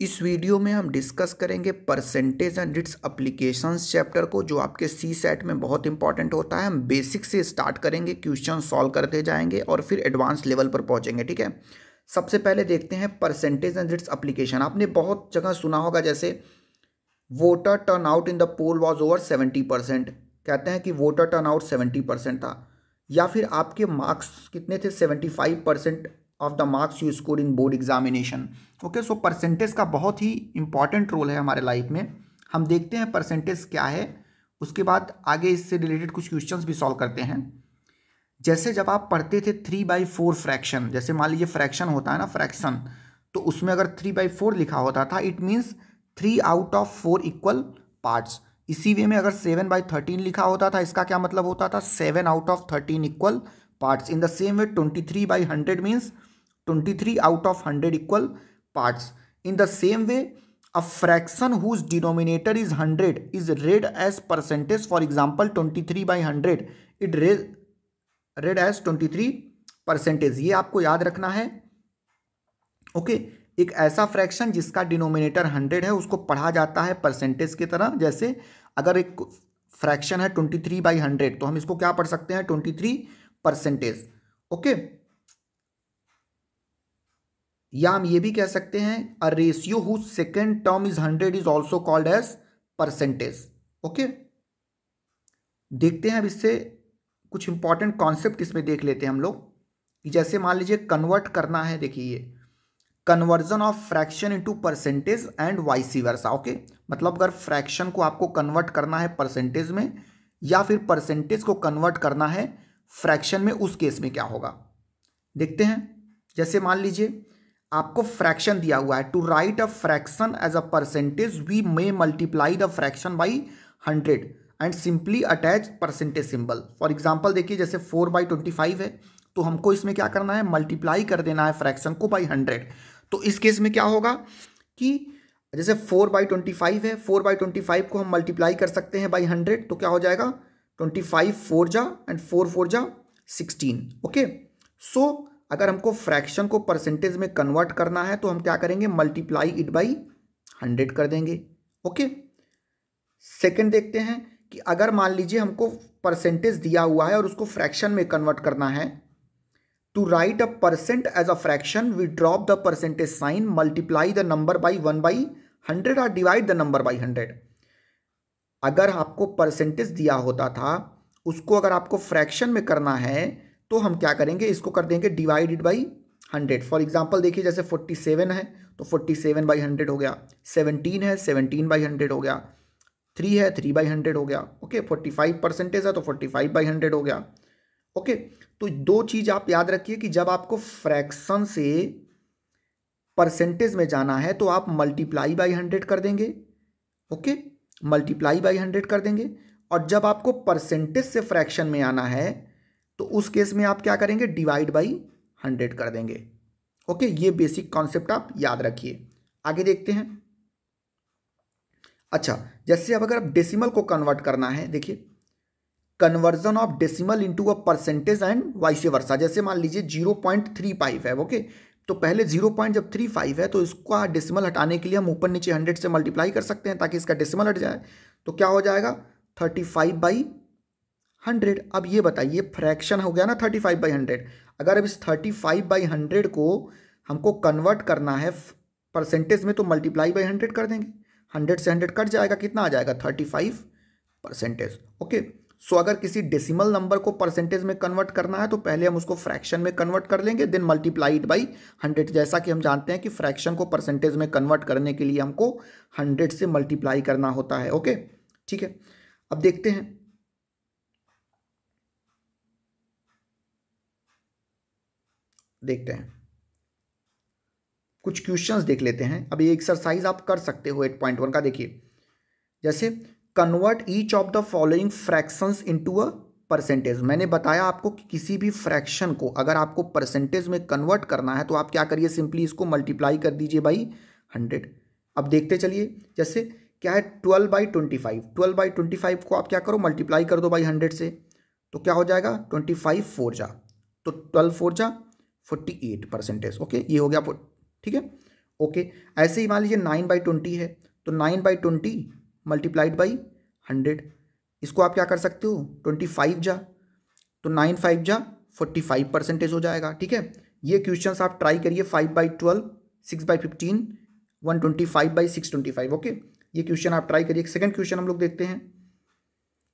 इस वीडियो में हम डिस्कस करेंगे percentage and its applications chapter को, जो आपके सी सेट में बहुत इंपॉर्टेंट होता है। हम बेसिक से स्टार्ट करेंगे क्वेश्चन सॉल्व करते जाएँगे और फिर एडवांस लेवल पर पहुँचेंगे, ठीक है? सबसे पहले देखते हैं परसेंटेज एंड इट्स अप्लीकेशन आपने बहुत जगह सुना होगा, जैसे voter turnout in the poll was over seventy percent कहते हैं कि voter turnout seventy percent था। या फिर आपके मार्क्स कितने थे? Seventy five percent of the marks you score in board examination okay so percentage का बहुत ही इंपॉर्टेंट रोल है हमारे लाइफ में। हम देखते हैं परसेंटेज क्या है, उसके बाद आगे इससे रिलेटेड कुछ क्वेश्चंस भी सॉल्व करते हैं। जैसे जब आप पढ़ते थे थ्री बाई फोर फ्रैक्शन जैसे मान लीजिए फ्रैक्शन होता है ना फ्रैक्शन तो उसमें अगर थ्री बाई फोर लिखा होता था it means three out of four equal parts इसी वे में अगर सेवन बाई थर्टीन लिखा होता था, इसका क्या मतलब होता था? Seven out of thirteen equal parts in the same way twenty three by hundred means 23 out of 100 equal parts. In the same way, a fraction whose denominator is 100 is read as percentage. For example, 23 by 100, it read, read as 23 percentage ये आपको याद रखना है। Okay okay, एक ऐसा fraction जिसका denominator hundred है उसको पढ़ा जाता है परसेंटेज की तरह। जैसे अगर एक फ्रैक्शन है ट्वेंटी थ्री बाई हंड्रेड तो हम इसको क्या पढ़ सकते हैं? ट्वेंटी थ्री परसेंटेज ओके या हम ये भी कह सकते हैं a ratio who second term is hundred is also called as percentage okay देखते हैं अब इससे कुछ इंपॉर्टेंट कॉन्सेप्ट इसमें देख लेते हैं हम लोग। कि जैसे मान लीजिए कन्वर्ट करना है, देखिए conversion of fraction into percentage and vice versa okay मतलब अगर फ्रैक्शन को आपको कन्वर्ट करना है परसेंटेज में, या फिर परसेंटेज को कन्वर्ट करना है फ्रैक्शन में उस केस में क्या होगा? देखते हैं। जैसे मान लीजिए आपको फ्रैक्शन दिया हुआ है। To write a fraction as a percentage we may multiply the fraction by hundred and simply attach percentage symbol for example देखिए, जैसे फोर बाई ट्वेंटी फाइव है तो हमको इसमें क्या करना है? मल्टीप्लाई कर देना है फ्रैक्शन को बाई हंड्रेड तो इस केस में क्या होगा कि जैसे फोर बाई ट्वेंटी फाइव है फोर बाई ट्वेंटी फाइव को हम मल्टीप्लाई कर सकते हैं बाई हंड्रेड तो क्या हो जाएगा? ट्वेंटी फाइव फोर जा एंड फोर फोर जा सिक्सटीन ओके सो अगर हमको फ्रैक्शन को परसेंटेज में कन्वर्ट करना है तो हम क्या करेंगे? मल्टीप्लाई इट बाई हंड्रेड कर देंगे। ओके सेकंड देखते हैं कि अगर मान लीजिए हमको परसेंटेज दिया हुआ है और उसको फ्रैक्शन में कन्वर्ट करना है to write a percent as a fraction we drop the percentage sign multiply the number by one by hundred और divide the number by hundred अगर आपको परसेंटेज दिया होता था, उसको अगर आपको फ्रैक्शन में करना है तो हम क्या करेंगे? इसको कर देंगे divided by hundred for example देखिए, जैसे फोर्टी सेवन है तो फोर्टी सेवन बाई हंड्रेड हो गया. सेवनटीन है सेवनटीन बाई हंड्रेड हो गया. थ्री है थ्री बाई हंड्रेड हो गया. ओके फोर्टी फाइव परसेंटेज है तो फोर्टी फाइव बाई हंड्रेड हो गया. ओके तो दो चीज़ आप याद रखिए कि जब आपको फ्रैक्शन से परसेंटेज में जाना है तो आप मल्टीप्लाई बाई हंड्रेड कर देंगे. ओके मल्टीप्लाई बाई हंड्रेड कर देंगे. और जब आपको परसेंटेज से फ्रैक्शन में आना है तो उस केस में आप क्या करेंगे? डिवाइड बाई हंड्रेड कर देंगे। ओके? ये बेसिक कॉन्सेप्ट आप याद रखिए। आगे देखते हैं। अच्छा जैसे अब अगर आप डेसिमल को कन्वर्ट करना है, देखिए। Conversion of decimal into a percentage and vice versa जैसे मान लीजिए ज़ीरो पॉइंट थ्री फाइव है, ओके? तो पहले ज़ीरो पॉइंट जब थ्री फाइव है तो इसका डेसिमल हटाने के लिए हम ऊपर नीचे हंड्रेड से मल्टीप्लाई कर सकते हैं ताकि इसका डेसिमल हट जाए। तो क्या हो जाएगा? Thirty five by hundred. अब ये बताइए, फ्रैक्शन हो गया ना थर्टी फाइव बाई हंड्रेड। अगर अब इस थर्टी फाइव बाई हंड्रेड को हमको कन्वर्ट करना है परसेंटेज में तो मल्टीप्लाई बाई हंड्रेड कर देंगे। हंड्रेड से हंड्रेड कट जाएगा, कितना आ जाएगा? Thirty five percentage. Okay, so अगर किसी डेसिमल नंबर को परसेंटेज में कन्वर्ट करना है तो पहले हम उसको फ्रैक्शन में कन्वर्ट कर लेंगे, देन मल्टीप्लाइड बाई हंड्रेड। जैसा कि हम जानते हैं कि फ्रैक्शन को परसेंटेज में कन्वर्ट करने के लिए हमको हंड्रेड से मल्टीप्लाई करना होता है। ओके, ठीक है? अब देखते हैं। देखते हैं। कुछ क्वेश्चंस देख लेते हैं। अब ये एक्सरसाइज आप कर सकते हो एट पॉइंट वन का, देखिए। जैसे convert each of the following fractions into a percentage मैंने बताया आपको कि किसी भी फ्रैक्शन को अगर आपको परसेंटेज में कन्वर्ट करना है तो आप क्या करिए? सिंपली इसको मल्टीप्लाई कर दीजिए बाई हंड्रेड अब देखते चलिए, जैसे, क्या है twelve by twenty five twelve by twenty five को आप क्या करो? मल्टीप्लाई कर दो बाई हंड्रेड से तो क्या हो जाएगा? ट्वेंटी फाइव फोर जा। तो ट्वेल्व फोर जा फोर्टी एट परसेंटेज ओके ये हो गया ठीक है? ओके ऐसे ही मान लीजिए नाइन बाई ट्वेंटी है तो nine by twenty multiplied by hundred इसको आप क्या कर सकते हो? ट्वेंटी फाइव जा तो नाइन फाइव जा फोर्टी फाइव परसेंटेज हो जाएगा, ठीक है? ये क्वेश्चन आप ट्राई करिए five by twelve six by fifteen one twenty five by six twenty five okay ये क्वेश्चन आप ट्राई करिए। सेकंड क्वेश्चन हम लोग देखते हैं।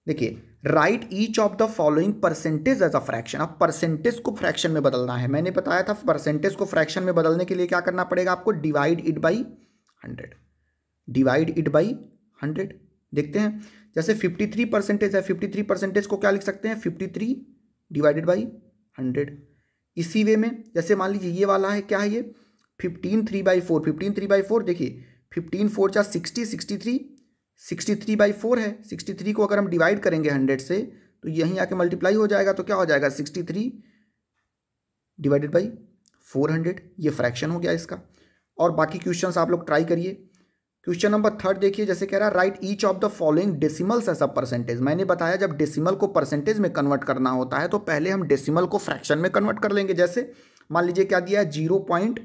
देखिए write each of the following percentage as a fraction अब परसेंटेज को फ्रैक्शन में बदलना है। मैंने बताया था परसेंटेज को फ्रैक्शन में बदलने के लिए क्या करना पड़ेगा आपको? Divide it by hundred divide it by hundred देखते हैं। जैसे फिफ्टी थ्री परसेंटेज है फिफ्टी थ्री परसेंटेज को क्या लिख सकते हैं? Fifty three divided by hundred इसी वे में, जैसे मान लीजिए ये वाला है, क्या है ये? Fifteen three by four fifteen three by four देखिए फिफ्टीन फोर चार sixty sixty three sixty three by four है, सिक्सटी थ्री को अगर हम डिवाइड करेंगे हंड्रेड से तो यहीं आके मल्टीप्लाई हो जाएगा तो क्या हो जाएगा? Sixty three divided by four hundred, ये फ्रैक्शन हो गया इसका। और बाकी क्वेश्चन आप लोग ट्राई करिए। क्वेश्चन नंबर थर्ड देखिए, जैसे कह रहा है write each of the following decimals as a percentage. मैंने बताया, जब डेसिमल को परसेंटेज में कन्वर्ट करना होता है तो पहले हम डेसिमल को फ्रैक्शन में कन्वर्ट कर लेंगे। जैसे, मान लीजिए क्या दिया है? Zero point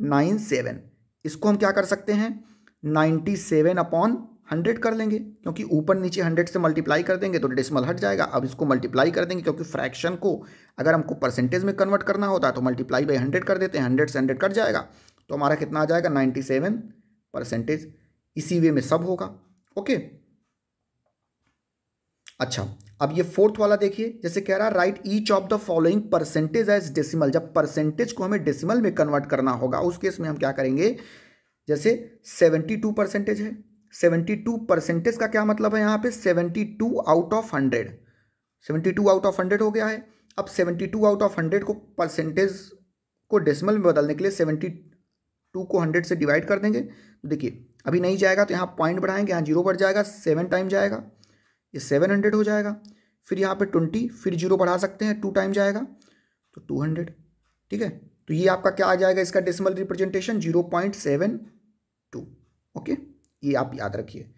nine seven. इसको हम क्या कर सकते हैं? नाइन्टी सेवन अपॉन हंड्रेड कर लेंगे, क्योंकि ऊपर नीचे हंड्रेड से मल्टीप्लाई कर देंगे तो डेसिमल हट जाएगा। अब इसको मल्टीप्लाई कर देंगे, क्योंकि फ्रैक्शन को अगर हमको परसेंटेज में कन्वर्ट करना होता है तो मल्टीप्लाई बाई हंड्रेड कर देते हैं। हंड्रेड से हंड्रेड कट जाएगा तो हमारा कितना आ जाएगा? नाइन्टी सेवन परसेंटेज इसी वे में सब होगा। ओके? अच्छा अब ये फोर्थ वाला देखिए, जैसे कह रहा है write each of the following percentage as decimal जब परसेंटेज को हमें डेसिमल में कन्वर्ट करना होगा, उस केस में हम क्या करेंगे? जैसे सेवेंटी टू परसेंटेज है। सेवेंटी टू परसेंटेज का क्या मतलब है यहाँ पे? Seventy two out of hundred. Seventy two out of hundred हो गया है। अब seventy two out of hundred को परसेंटेज को डेसिमल में बदलने के लिए सेवेंटी टू को हंड्रेड से डिवाइड कर देंगे। तो देखिए, अभी नहीं जाएगा तो यहाँ पॉइंट बढ़ाएँगे, यहाँ ज़ीरो बढ़ जाएगा, सेवन टाइम जाएगा, ये सेवन हंड्रेड हो जाएगा। फिर यहाँ पे ट्वेंटी, फिर ज़ीरो बढ़ा सकते हैं, टू टाइम जाएगा तो टू हंड्रेड, ठीक है? तो ये आपका क्या आ जाएगा, इसका decimal representation zero point seven two, okay? ये आप याद रखिए।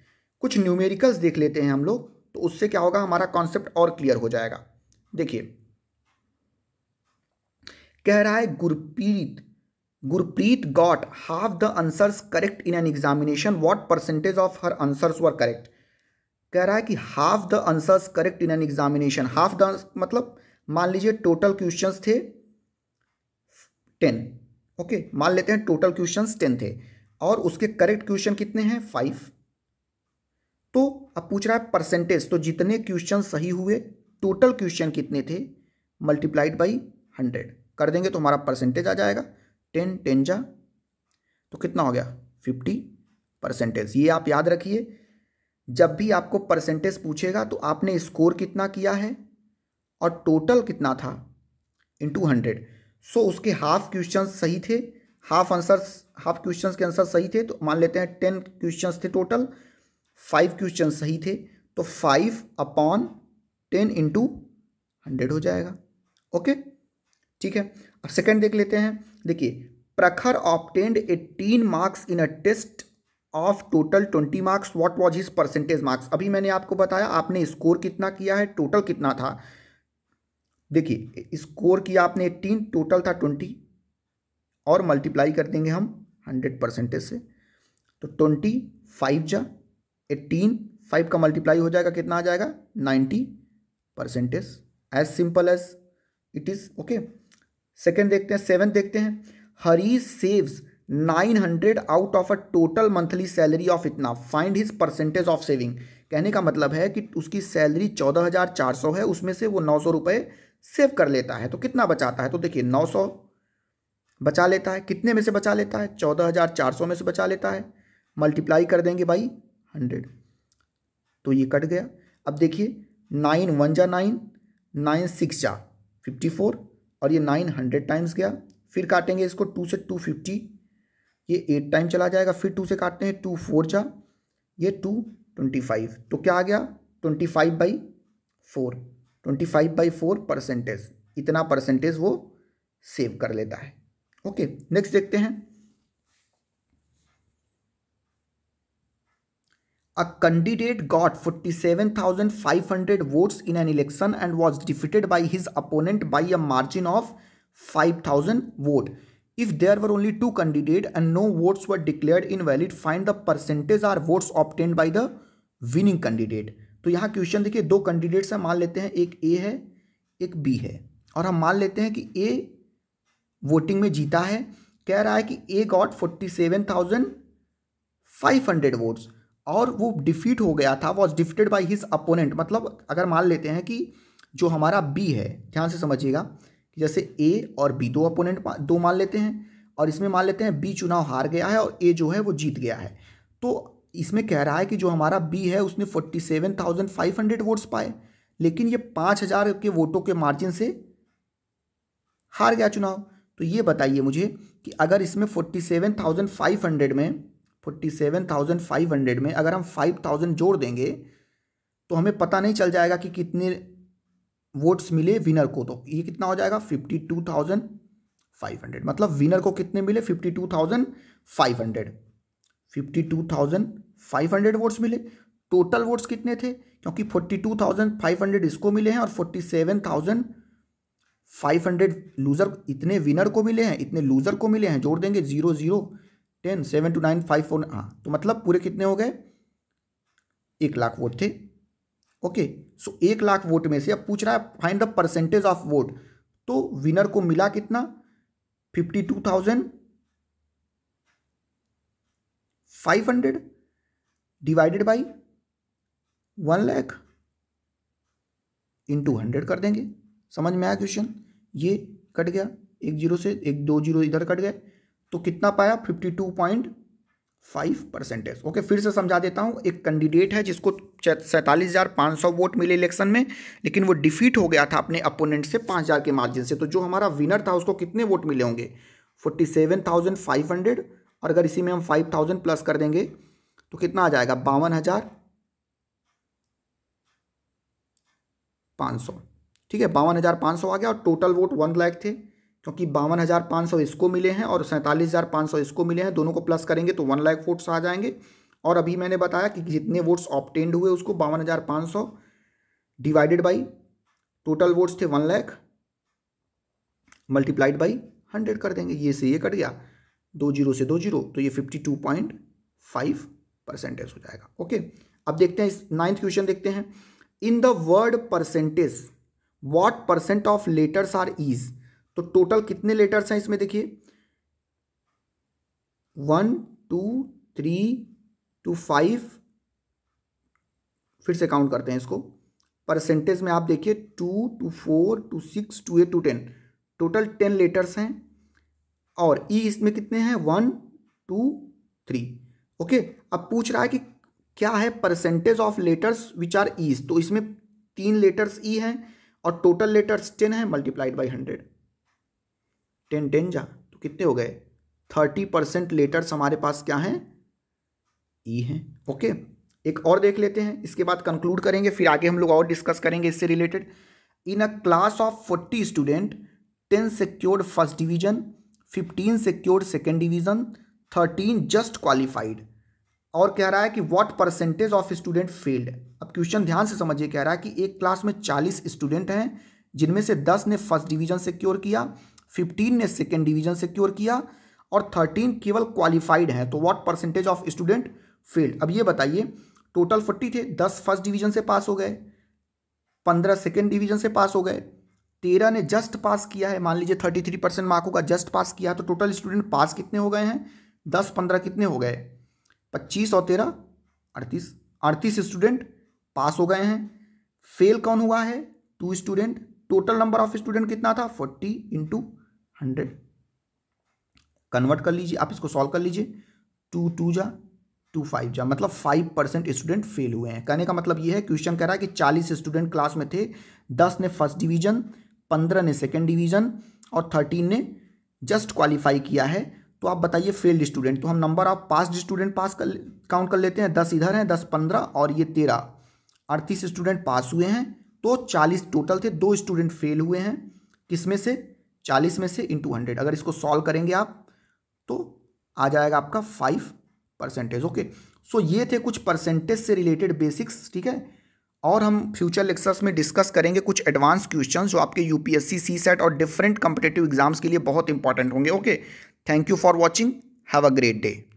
कुछ न्यूमेरिकल्स देख लेते हैं हम लोग तो उससे क्या होगा, हमारा कॉन्सेप्ट और क्लियर हो जाएगा। देखिए। कह रहा है, Gurpreet Gurpreet got half the answers correct in an examination what percentage of her answers were correct कह रहा है कि half the answers correct in an examination half the मतलब मान लीजिए टोटल क्वेश्चंस थे टेन ओके मान लेते हैं टोटल क्वेश्चंस टेन थे। और उसके करेक्ट क्वेश्चन कितने हैं? फाइव तो अब पूछ रहा है परसेंटेज तो जितने क्वेश्चन सही हुए टोटल क्वेश्चन कितने थे? मल्टीप्लाइड बाई हंड्रेड कर देंगे तो हमारा परसेंटेज आ जाएगा। टेन टेन जा। तो कितना हो गया? फिफ्टी परसेंटेज ये आप याद रखिए, जब भी आपको परसेंटेज पूछेगा तो आपने स्कोर कितना किया है? और टोटल कितना था? इन टू हंड्रेड सो उसके हाफ़ क्वेश्चन सही थे हाफ़ आंसर हाफ़ क्वेश्चंस के आंसर सही थे तो मान लेते हैं टेन क्वेश्चंस थे टोटल, फाइव क्वेश्चन सही थे तो five upon ten into hundred हो जाएगा। ओके? ठीक है? अब सेकंड देख लेते हैं। देखिए, Prakhar obtained eighteen marks in a test of total twenty marks what was his percentage marks अभी मैंने आपको बताया, आपने स्कोर कितना किया है टोटल कितना था। देखिए स्कोर किया आपने एट्टीन टोटल था ट्वेंटी और मल्टीप्लाई कर देंगे हम हंड्रेड परसेंटेज से। तो ट्वेंटी फाइव जा एट्टीन फाइव का मल्टीप्लाई हो जाएगा, कितना आ जाएगा? Ninety percentage as simple as it is okay second देखते हैं सेवन देखते हैं। Hari saves nine hundred out of a total monthly salary of इतना। Find his percentage of saving कहने का मतलब है कि उसकी सैलरी चौदह हज़ार चार सौ है, उसमें से वो नौ सौ रुपये सेव कर लेता है। तो कितना बचाता है? तो देखिए, नौ सौ बचा लेता है। कितने में से बचा लेता है? चौदह हज़ार चार सौ में से बचा लेता है। मल्टीप्लाई कर देंगे बाई हंड्रेड। तो ये कट गया। अब देखिए, नाइन वन जा नाइन नाइन सिक्स जा फिफ्टी फोर, और ये नाइन हंड्रेड टाइम्स गया। फिर काटेंगे इसको टू से टू फिफ्टी। ये एट टाइम चला जाएगा, फिर टू से काटते हैं, टू फोर जा। ये टू ट्वेंटी फाइव तो क्या आ गया? Twenty five by four twenty five by four percentage इतना परसेंटेज वो सेव कर लेता है। ओके नेक्स्ट देखते हैं। A candidate got 47,500 votes in an election and was defeated by his opponent by a margin of 5,000 vote. If there were only two candidate and no votes were declared invalid find the percentage of votes obtained by the winning candidate तो यहाँ question देखिए दो candidates हैं मान लेते हैं एक ए है एक बी है। और हम मान लेते हैं कि ए वोटिंग में जीता है, कह रहा है कि A got forty seven thousand five hundred votes और वो डिफीट हो गया था was defeated by his opponent मतलब अगर मान लेते हैं कि जो हमारा बी है, ध्यान से समझिएगा, कि जैसे ए और बी दो अपोनेंट दो मान लेते हैं, और इसमें मान लेते हैं बी चुनाव हार गया है और ए जो है वो जीत गया है। तो इसमें कह रहा है कि जो हमारा बी है, उसने forty seven thousand five hundred votes पाए, लेकिन ये पाँच हज़ार के वोटों के मार्जिन से हार गया चुनाव। तो ये बताइए मुझे कि अगर इसमें forty seven thousand five hundred में forty seven thousand five hundred में अगर हम फाइव थाउज़ेंड जोड़ देंगे तो हमें पता नहीं चल जाएगा कि कितने वोट्स मिले विनर को तो ये कितना हो जाएगा? Fifty two thousand five hundred मतलब विनर को कितने मिले? Fifty two thousand five hundred fifty two thousand five hundred votes मिले। टोटल वोट्स कितने थे? क्योंकि forty two thousand five hundred इसको मिले हैं और forty seven thousand five hundred loser, इतने विनर को मिले हैं, इतने लूजर को मिले हैं, जोड़ देंगे zero zero ten seven two nine five four हाँ तो मतलब पूरे कितने हो गए? एक लाख वोट थे। ओके सो एक लाख वोट में से अब पूछ रहा है find the percentage of vote तो विनर को मिला कितना? Fifty two thousand five hundred divided by one lakh into hundred कर देंगे। समझ में आया क्वेश्चन? ये कट गया, एक ज़ीरो से एक दो ज़ीरो इधर कट गए तो कितना पाया? Fifty two point five percentage okay फिर से समझा देता हूँ, एक कैंडिडेट है जिसको सैंतालीस हज़ार पाँच सौ वोट मिले इलेक्शन में, लेकिन वो डिफीट हो गया था अपने अपोनेंट से पाँच हज़ार के मार्जिन से। तो जो हमारा विनर था, उसको कितने वोट मिले होंगे? Forty seven thousand five hundred और अगर इसी में हम फाइव थाउज़ेंड प्लस कर देंगे तो कितना आ जाएगा? बावन हज़ार पाँच सौ। ठीक है, बावन हज़ार पाँच सौ आ गया और टोटल वोट वन लाख थे, क्योंकि बावन हज़ार पाँच सौ इसको मिले हैं और सैंतालीस हज़ार पाँच सौ इसको मिले हैं, दोनों को प्लस करेंगे तो वन लाख वोट्स आ जाएँगे। और अभी मैंने बताया कि जितने वोट्स ऑप्टेंड हुए उसको बावन हज़ार पाँच सौ डिवाइडेड बाई टोटल वोट्स थे one lakh multiplied by hundred कर देंगे। ये से ये कट गया, दो ज़ीरो से दो ज़ीरो तो ये fifty two point five percentage हो जाएगा। ओके, अब देखते हैं इस नाइन्थ क्वेश्चन देखते हैं। In the word percentage what percent of letters are E's तो टोटल कितने लेटर्स हैं इसमें देखिए। One two three two five फिर से काउंट करते हैं इसको। परसेंटेज में आप देखिए two two four two six two eight two ten total ten letters हैं। और ई e इसमें कितने हैं? वन टू थ्री ओके अब पूछ रहा है कि क्या है percentage of letters which are E's तो इसमें तीन लेटर्स ई e हैं। और टोटल लेटर्स टेन है multiplied by hundred ten ten जा तो कितने हो गए? थर्टी परसेंट लेटर्स हमारे पास क्या हैं? ई e हैं ओके एक और देख लेते हैं, इसके बाद कंक्लूड करेंगे, फिर आगे हम लोग और डिस्कस करेंगे इससे related in a class of forty student ten secured first division fifteen secured second division thirteen just qualified और कह रहा है कि what percentage of student failed अब क्वेश्चन ध्यान से समझिए, कह रहा है कि एक क्लास में चालीस स्टूडेंट हैं, जिनमें से दस ने फ़र्स्ट डिवीज़न सिक्योर किया फिफ्टीन ने सेकेंड डिवीज़न सिक्योर किया और थर्टीन केवल क्वालिफाइड हैं। तो what percentage of student failed अब ये बताइए टोटल फोर्टी थे, दस फ़र्स्ट डिवीज़न से पास हो गए, पंद्रह सेकेंड डिवीज़न से पास हो गए, तेरह ने जस्ट पास किया है, मान लीजिए थर्टी थ्री परसेंट मार्कों का जस्ट पास किया तो टोटल स्टूडेंट पास कितने हो गए हैं? दस, पंद्रह कितने हो गए? पच्चीस और तेरह, अड़तीस अड़तीस स्टूडेंट पास हो गए हैं। फेल कौन हुआ है? Two student total number of student कितना था? फोर्टी इंटू हंड्रेड कन्वर्ट कर लीजिए, आप इसको सॉल्व कर लीजिए। टू टू जा टू फाइव जा। मतलब फाइव परसेंट स्टूडेंट फेल हुए हैं। कहने का मतलब ये है क्वेश्चन कह रहा है कि चालीस स्टूडेंट क्लास में थे। दस ने फ़र्स्ट डिवीज़न पंद्रह ने सेकेंड डिवीज़न और थर्टीन ने जस्ट क्वालिफाई किया है। तो आप बताइए फेल्ड स्टूडेंट तो हम number of pass student pass कर काउंट कर लेते हैं, दस इधर हैं, दस पंद्रह और ये तेरह। अड़तीस स्टूडेंट पास हुए हैं तो चालीस टोटल थे, दो स्टूडेंट फेल हुए हैं। किसमें से? चालीस में से इंटू हंड्रेड अगर इसको सॉल्व करेंगे आप तो आ जाएगा आपका फाइव परसेंटेज ओके सो ये थे कुछ परसेंटेज से रिलेटेड बेसिक्स ठीक है? और हम फ्यूचर लेक्चर्स में डिस्कस करेंगे कुछ एडवांस क्वेश्चन जो आपके यूपीएससी सी सेट और डिफरेंट कम्पिटेटिव एग्ज़ाम्स के लिए बहुत इंपॉर्टेंट होंगे okay Thank you for watching. Have a great day.